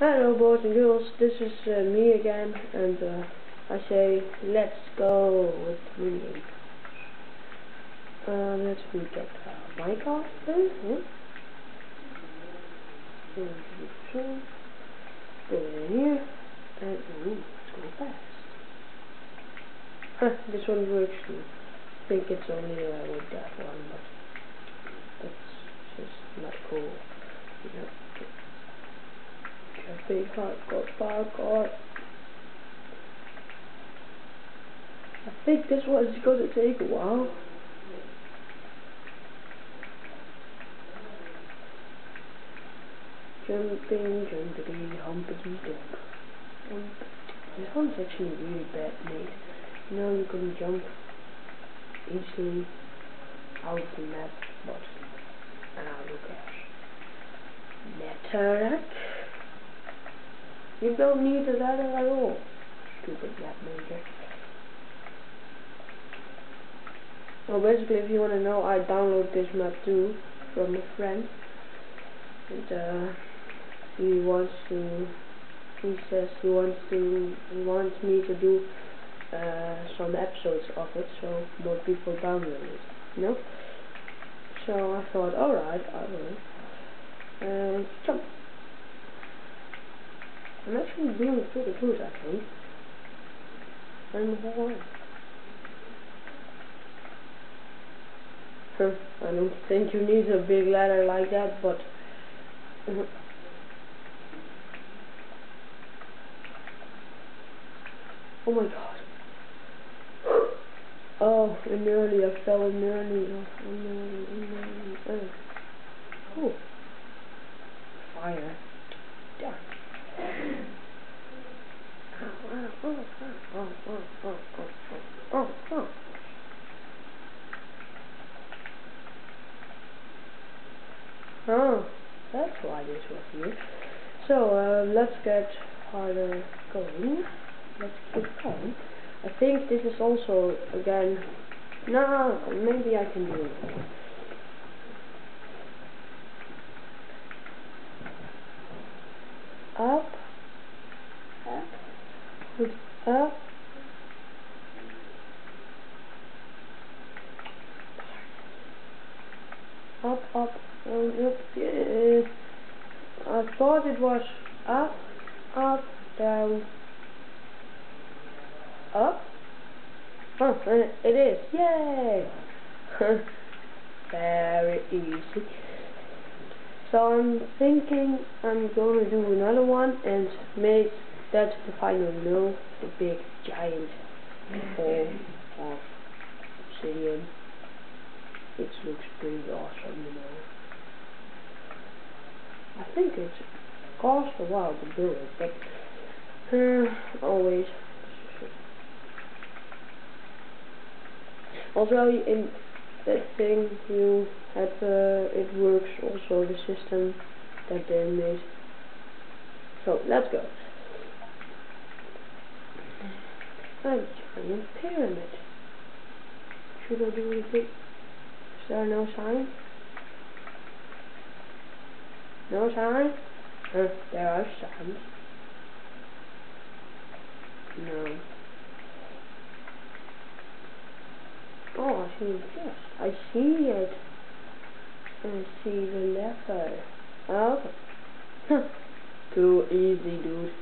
Hello boys and girls, this is uh, me again and uh, I say let's go with reading. Uh, let me get uh, then. Put it in here and ooh, it's going fast. Huh, this one works too. I think it's only uh, with that one, but that's just not cool. Big hardcore parkour. I think this one's gonna take a while. Jumping, jumpity, humpity jump. Um, this one's actually really bad made. You know you can jump easily out the map, but ah, who cares? Netherrack. You don't need a ladder at all. Stupid map maker. Well, basically, if you want to know, I download this map too from a friend. And, uh, he wants to, he says he wants to, he wants me to do, uh, some episodes of it, so more people download it, you know? So I thought, alright, I will. And jump. I'm actually doing pretty good, I think. I'm I don't think you need a big ladder like that, but... Oh my god. Oh, and early, I fell in early. Oh, in early, in Oh. Fire. Darn. Oh, that's why this was here. So, uh, let's get harder going. Let's keep going. I think this is also, again, no, maybe I can do it. Up, up, up, up, up, oh, up, yeah. I thought it was up, up, down, up. Oh, it is. Yay! Very easy. So I'm thinking I'm to do another one and make that the final no, the big giant hole of obsidian. It looks pretty awesome, you know. I think it cost a while to do it, but uh, always. Also, in that thing you have, uh, it works also the system that they made. So let's go. A giant pyramid. Should I do anything? Is there no sign? No sign? Uh, there are signs. No. Oh, I see. Yes, I see it. I see the leopard. Oh. Too easy, dude.